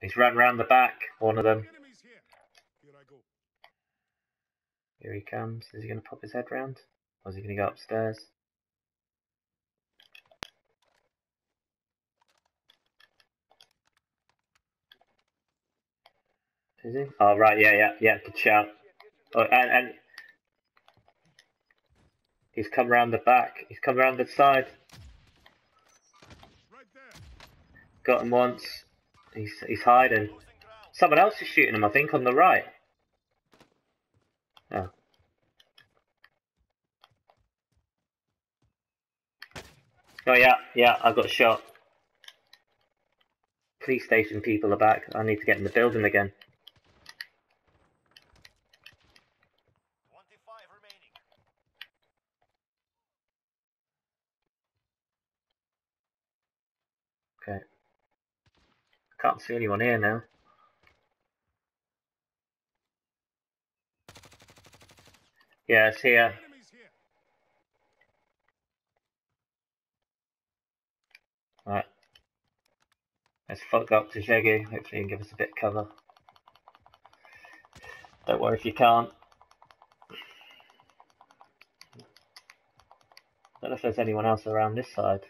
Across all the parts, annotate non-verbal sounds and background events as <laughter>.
He's run round the back, one of them. Here he comes. Is he going to pop his head round? Or is he going to go upstairs? Is he? Oh, right, yeah, yeah, yeah, good shout. Oh, and, and he's come round the back. He's come round the side. Got him once. He's he's hiding. Someone else is shooting him, I think, on the right. Oh. Oh yeah, yeah, I got shot. Police station people are back. I need to get in the building again. Okay. Can't see anyone here now. Yeah, it's here. Right. Let's fuck up to Jegu. Hopefully he can give us a bit of cover. Don't worry if you can't. Don't know if there's anyone else around this side.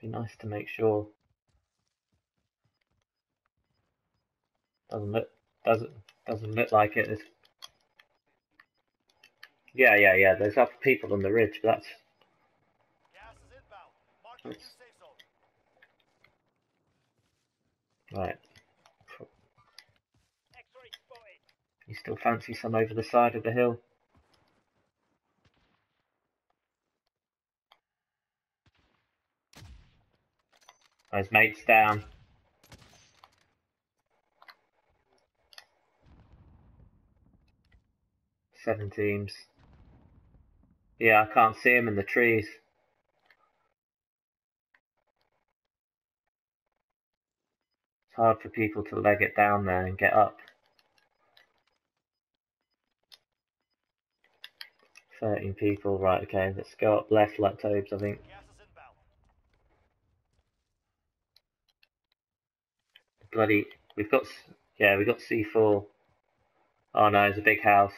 Be nice to make sure. Doesn't look doesn't doesn't look like it. Yeah, yeah, yeah. There's other people on the ridge, but that's that's right. You still fancy some over the side of the hill? His mate's down. Seven teams. Yeah, I can't see him in the trees. It's hard for people to leg it down there and get up. 13 people, right, okay, let's go up left like Tobes, I think. Bloody, we've got, yeah, we've got C4. Oh no, it's a big house.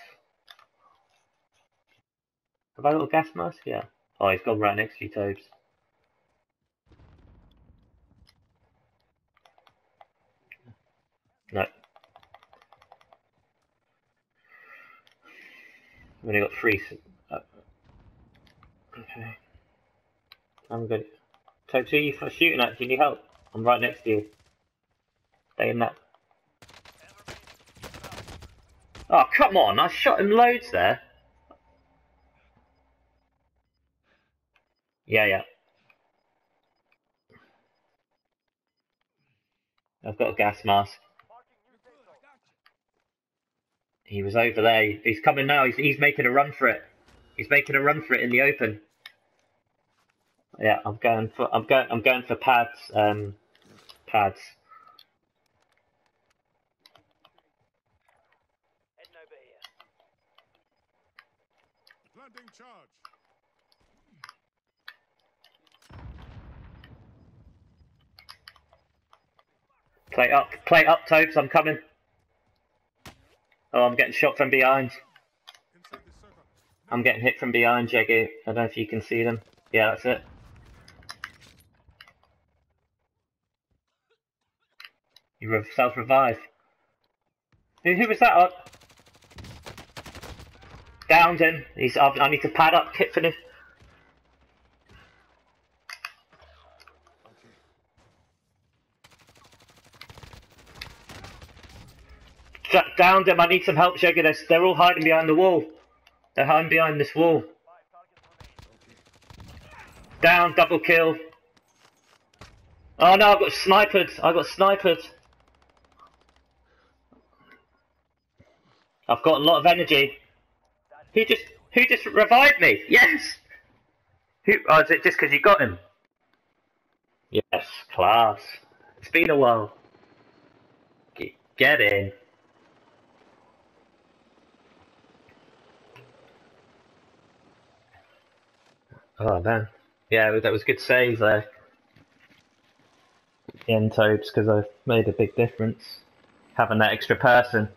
Have I got a gas mask? Yeah. Oh, he's gone right next to you, Tobes. No. I've only got three. Uh, okay. I'm good. Tobes, who are you shooting at? Do you need help? I'm right next to you. Stay in that. Oh, come on. I shot him loads there. Yeah, yeah. I've got a gas mask. He was over there. He's coming now. He's, he's making a run for it. He's making a run for it in the open. Yeah, I'm going for I'm going I'm going for pads. Um, pads. Planting charge. Play up, play up, Tobes. I'm coming. Oh, I'm getting shot from behind. I'm getting hit from behind, Jeggy. I don't know if you can see them. Yeah, that's it. You rev- self-revive. Who, who was that? Oh. Downed him. He's. I, need to pad up kit for him. D- downed him. I need some help, Jeggy. They're, they're all hiding behind the wall. They're hiding behind this wall. Down, double kill. Oh no, I've got sniped. I've got sniped. I've got a lot of energy. Who just who just revived me? Yes. Who? Oh, is it just because you got him? Yes, class. It's been a while. Get in. Oh man, Yeah, that was good save there. In Tobes, because I made a big difference having that extra person.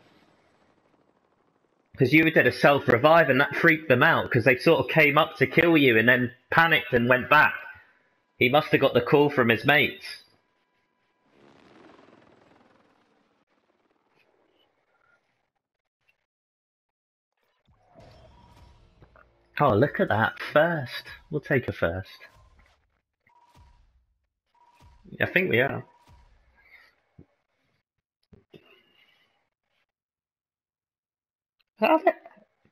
Because you did a self revive and that freaked them out because they sort of came up to kill you and then panicked and went back. He must have got the call from his mates. Oh, look at that. First. We'll take a first. I think we are. How,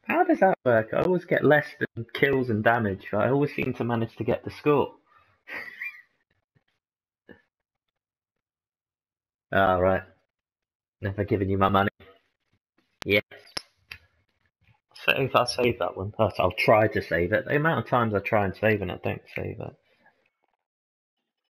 how does that work? I always get less than kills and damage, but I always seem to manage to get the score. All <laughs> ah, right. Never given you my money. Yes. Save. I'll save that one. I'll try to save it. The amount of times I try and save and I don't save it.